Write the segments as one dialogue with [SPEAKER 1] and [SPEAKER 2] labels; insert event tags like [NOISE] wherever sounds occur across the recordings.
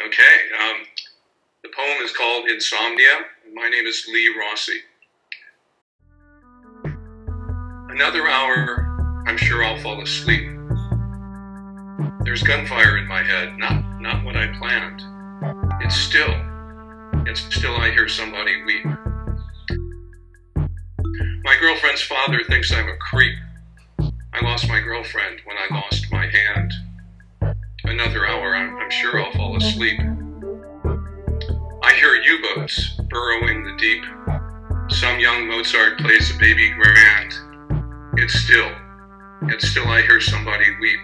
[SPEAKER 1] Okay, um, the poem is called Insomnia. My name is Lee Rossi. Another hour, I'm sure I'll fall asleep. There's gunfire in my head, not, not what I planned. It's still, it's still I hear somebody weep. My girlfriend's father thinks I'm a creep. I lost my girlfriend when I lost my hand. Another hour, I'm, I'm sure I'll fall asleep. I hear U-boats burrowing the deep. Some young Mozart plays a baby grand. It's still, it's still I hear somebody weep.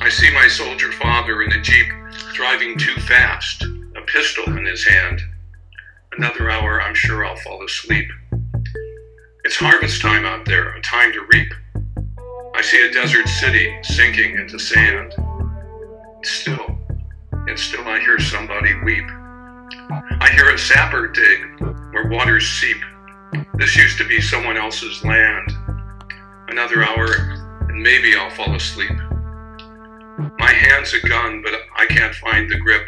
[SPEAKER 1] I see my soldier father in a jeep driving too fast, a pistol in his hand. Another hour, I'm sure I'll fall asleep. It's harvest time out there, a time to reap. I see a desert city sinking into sand. Still, and still I hear somebody weep. I hear a sapper dig where waters seep. This used to be someone else's land. Another hour, and maybe I'll fall asleep. My hand's a gun, but I can't find the grip.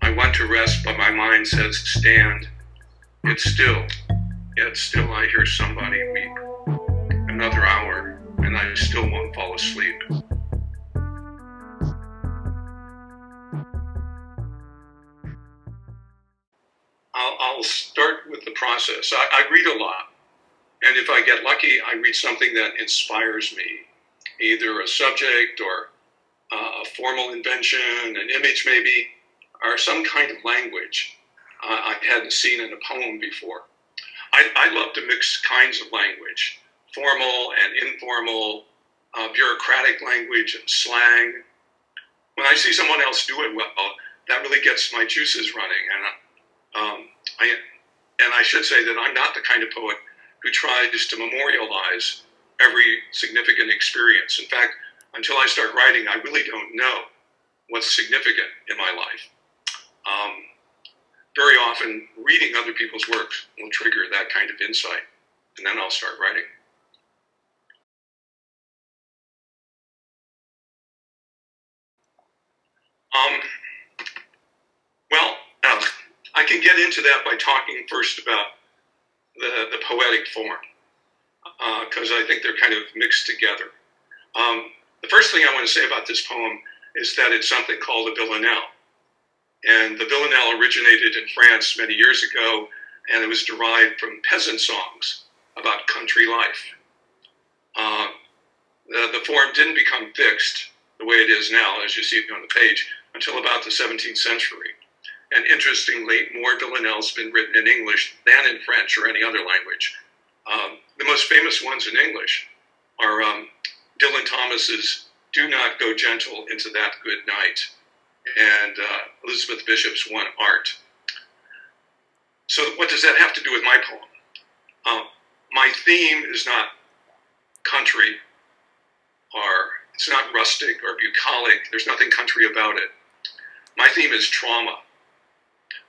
[SPEAKER 1] I want to rest, but my mind says stand. It's still, yet still I hear somebody weep. Asleep. I'll, I'll start with the process. I, I read a lot, and if I get lucky, I read something that inspires me, either a subject or uh, a formal invention, an image maybe, or some kind of language uh, I hadn't seen in a poem before. I, I, love to mix kinds of language, formal and informal, uh, bureaucratic language and slang. When I see someone else do it well, that really gets my juices running. And um, I, and I should say that I'm not the kind of poet who tries to memorialize every significant experience. In fact, until I start writing, I really don't know what's significant in my life. Um, very often, reading other people's works will trigger that kind of insight, and then I'll start writing. Um, well, uh, I can get into that by talking first about the, the poetic form, because uh, I think they're kind of mixed together. Um, the first thing I want to say about this poem is that it's something called a villanelle. And the villanelle originated in France many years ago, and it was derived from peasant songs about country life. Uh, the, the form didn't become fixed the way it is now, as you see on the page, until about the 17th century. And interestingly, more villanelles have been written in English than in French or any other language. Um, the most famous ones in English are um, Dylan Thomas's Do Not Go Gentle into That Good Night and uh, Elizabeth Bishop's One Art. So, what does that have to do with my poem? Um, my theme is not country or it's not rustic or bucolic. There's nothing country about it. My theme is trauma.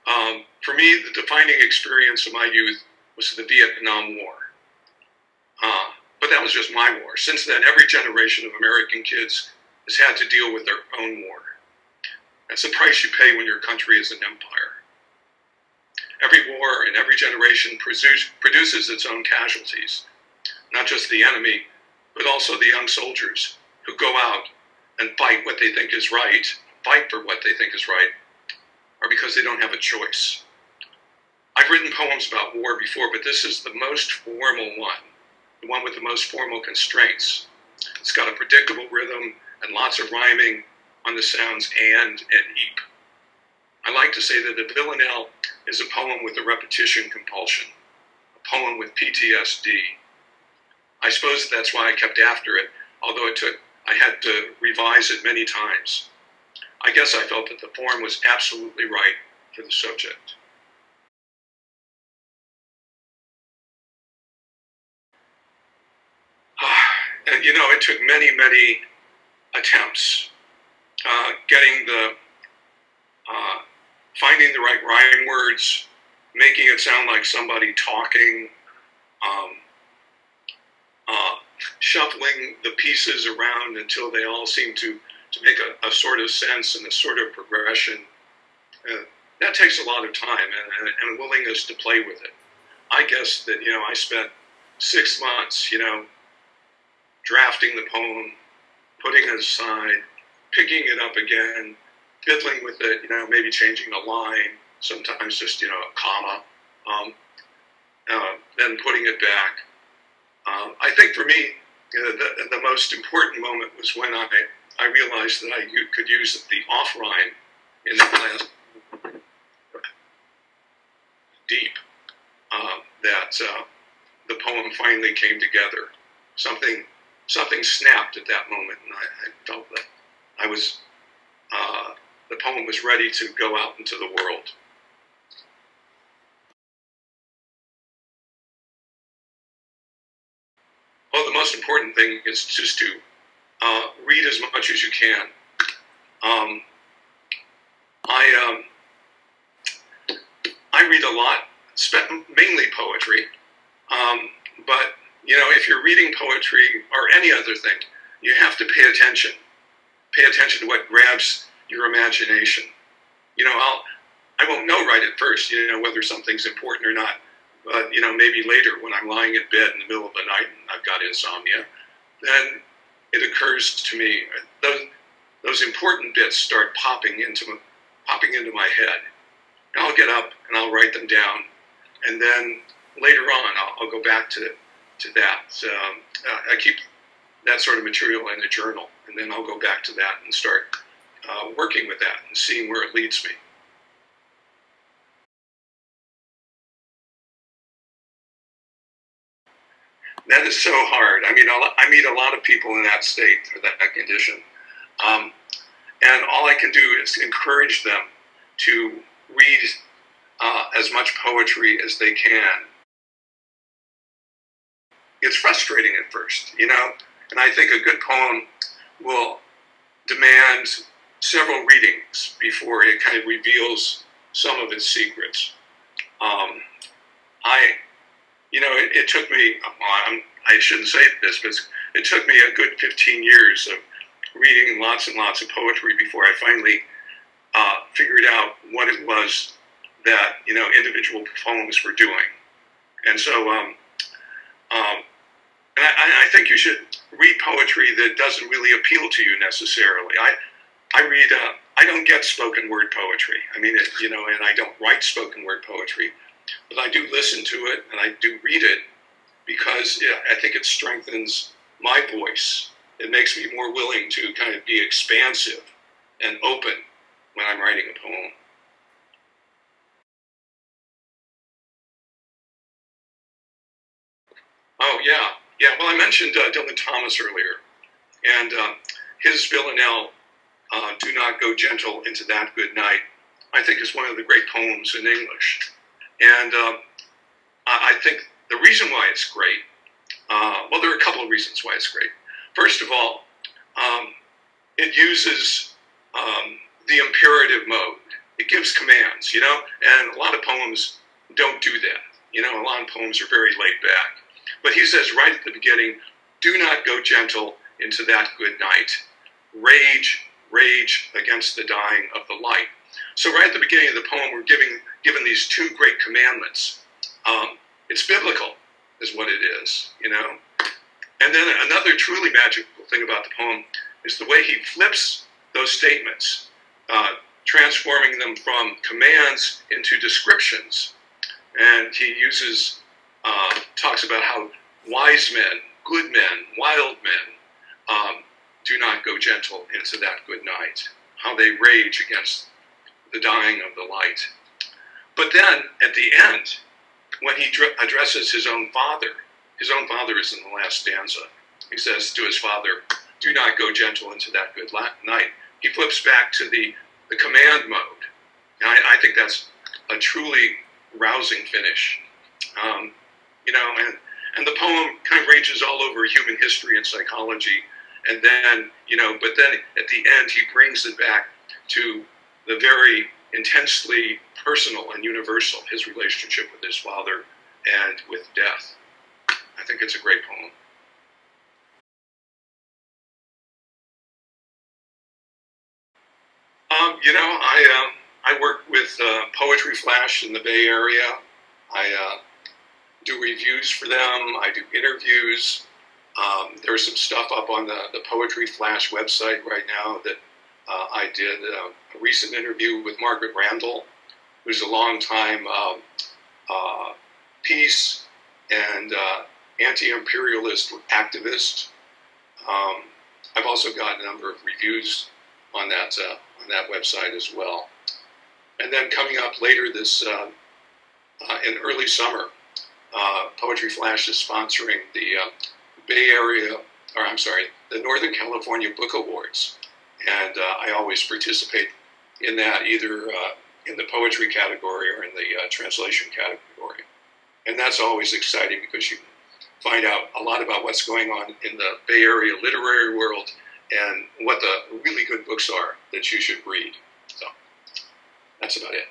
[SPEAKER 1] Um, for me, the defining experience of my youth was the Vietnam War. Uh, but that was just my war. Since then, every generation of American kids has had to deal with their own war. That's the price you pay when your country is an empire. Every war and every generation produce, produces its own casualties, not just the enemy, but also the young soldiers who go out and fight what they think is right, fight for what they think is right, or because they don't have a choice. I've written poems about war before, but this is the most formal one the one with the most formal constraints. It's got a predictable rhythm and lots of rhyming on the sounds and and eep. I like to say that the villanelle is a poem with a repetition compulsion, a poem with PTSD. I suppose that's why I kept after it, although it took I had to revise it many times. I guess I felt that the form was absolutely right for the subject. [SIGHS] and you know, it took many, many attempts uh, getting the uh, finding the right rhyme words, making it sound like somebody talking, um, uh, shuffling the pieces around until they all seem to to make a, a sort of sense and a sort of progression. Uh, that takes a lot of time and, and, and willingness to play with it. I guess that, you know, I spent six months, you know, drafting the poem, putting it aside, picking it up again, fiddling with it, you know, maybe changing a line, sometimes just, you know, a comma, um, uh, then putting it back. Um, I think for me, you know, the, the most important moment was when I, I realized that I could use the off rhyme in the last deep, uh, that uh, the poem finally came together. Something, something snapped at that moment, and I, I felt that I was, uh, the poem was ready to go out into the world. Well, the most important thing is just to uh, read as much as you can. Um, I um, I read a lot, mainly poetry. Um, but you know, if you're reading poetry or any other thing, you have to pay attention. Pay attention to what grabs your imagination. You know, I'll I won't know right at first, you know, whether something's important or not. But you know, maybe later when I'm lying in bed in the middle of the night and I've got insomnia, then it occurs to me those those important bits start popping into popping into my head. And I'll get up and I'll write them down, and then later on I'll, I'll go back to to that. Um, I keep that sort of material in a journal, and then I'll go back to that and start uh, working with that and seeing where it leads me. That is so hard. I mean, I meet a lot of people in that state or that condition. Um, and all I can do is encourage them to read uh, as much poetry as they can. It's frustrating at first, you know, and I think a good poem will demand several readings before it kind of reveals some of its secrets. Um, I you know, it, it took me, well, I shouldn't say this, but it took me a good 15 years of reading lots and lots of poetry before I finally uh, figured out what it was that, you know, individual poems were doing. And so, um, um, and I, I, think you should read poetry that doesn't really appeal to you necessarily. I, I read, uh, I don't get spoken word poetry. I mean, it, you know, and I don't write spoken word poetry. But I do listen to it and I do read it because yeah, I think it strengthens my voice. It makes me more willing to kind of be expansive and open when I'm writing a poem. Oh, yeah. Yeah, well, I mentioned uh, Dylan Thomas earlier, and uh, his villanelle, uh, Do Not Go Gentle Into That Good Night, I think is one of the great poems in English. And um, I think the reason why it's great, uh, well, there are a couple of reasons why it's great. First of all, um, it uses um, the imperative mode. It gives commands, you know, and a lot of poems don't do that. You know, a lot of poems are very laid back. But he says right at the beginning, do not go gentle into that good night. Rage, rage against the dying of the light. So right at the beginning of the poem, we're giving given these two great commandments. Um, it's biblical, is what it is, you know. And then another truly magical thing about the poem is the way he flips those statements, uh, transforming them from commands into descriptions. And he uses, uh, talks about how wise men, good men, wild men, um, do not go gentle into that good night, how they rage against the dying of the light. But then at the end, when he addresses his own father, his own father is in the last stanza. He says to his father, Do not go gentle into that good night. He flips back to the, the command mode. And I, I think that's a truly rousing finish. Um, you know, and, and the poem kind of ranges all over human history and psychology. And then, you know, but then at the end, he brings it back to the very intensely personal and universal, his relationship with his father and with death. I think it's a great poem. you know, I uh, I work with uh, Poetry Flash in the Bay Area. I uh, do reviews for them. I do interviews. Um, there's some stuff up on the, the Poetry Flash website right now that uh, I did uh, a recent interview with Margaret Randall, who's a longtime um, uh, peace and uh, anti-imperialist activist. Um, I've also got a number of reviews on that uh, on that website as well. And then coming up later this uh, in early summer, Poetry Flash is sponsoring the Bay Area, or I'm sorry, the Northern California Book Awards and uh, I always participate in that either uh, in the poetry category or in the uh, translation category. And that's always exciting because you find out a lot about what's going on in the Bay Area literary world and what the really good books are that you should read. So that's about it.